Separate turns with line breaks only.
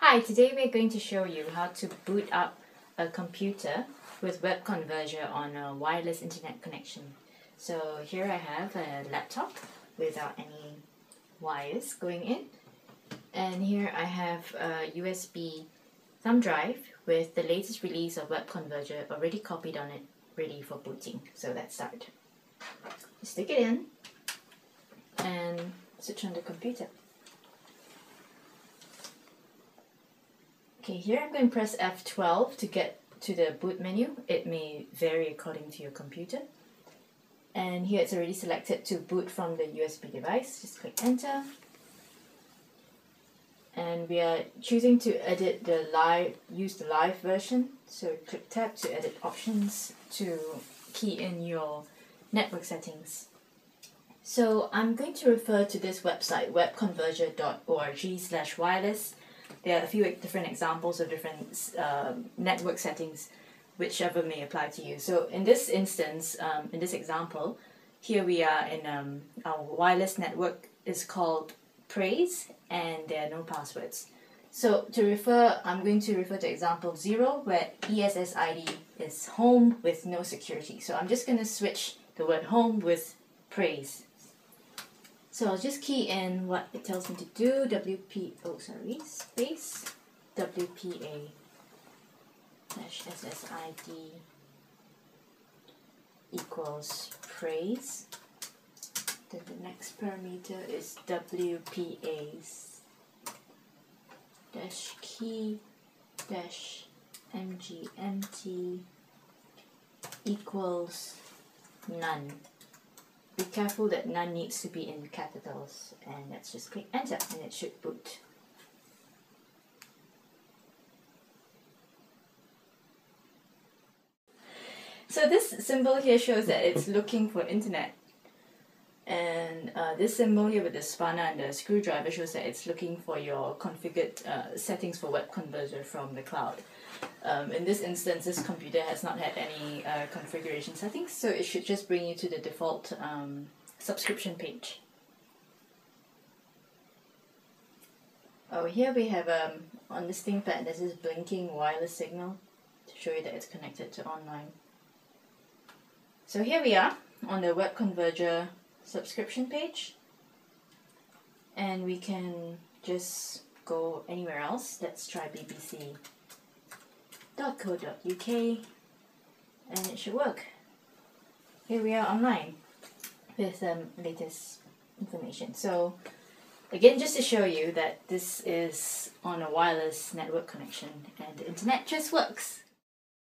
Hi, today we're going to show you how to boot up a computer with Webconverger on a wireless internet connection. So here I have a laptop without any wires going in and here I have a USB thumb drive with the latest release of Webconverger already copied on it ready for booting. So let's start. Stick it in and switch on the computer. Okay, here I'm going to press F12 to get to the boot menu. It may vary according to your computer. And here it's already selected to boot from the USB device. Just click enter. And we are choosing to edit the live, use the live version. So click tab to edit options to key in your network settings. So I'm going to refer to this website, webconverger.org slash wireless there are a few different examples of different um, network settings, whichever may apply to you. So in this instance, um, in this example, here we are in um, our wireless network is called Praise and there are no passwords. So to refer, I'm going to refer to example 0 where ESSID is home with no security. So I'm just going to switch the word home with praise. So I'll just key in what it tells me to do, WP, oh sorry, space, WPA dash SSID equals praise. Then the next parameter is WPA's dash key dash MGMT equals none be careful that none needs to be in capitals and let's just click enter and it should boot. So this symbol here shows that it's looking for internet and uh, this symbol here with the spanner and the screwdriver shows that it's looking for your configured uh, settings for Webconverger from the cloud. Um, in this instance, this computer has not had any uh, configuration settings, so it should just bring you to the default um, subscription page. Oh, here we have um, on this ThinkPad, there's this blinking wireless signal to show you that it's connected to online. So here we are on the Webconverger subscription page, and we can just go anywhere else. Let's try BBC www.co.uk and it should work. Here we are online with um, latest information. So again, just to show you that this is on a wireless network connection and the internet just works.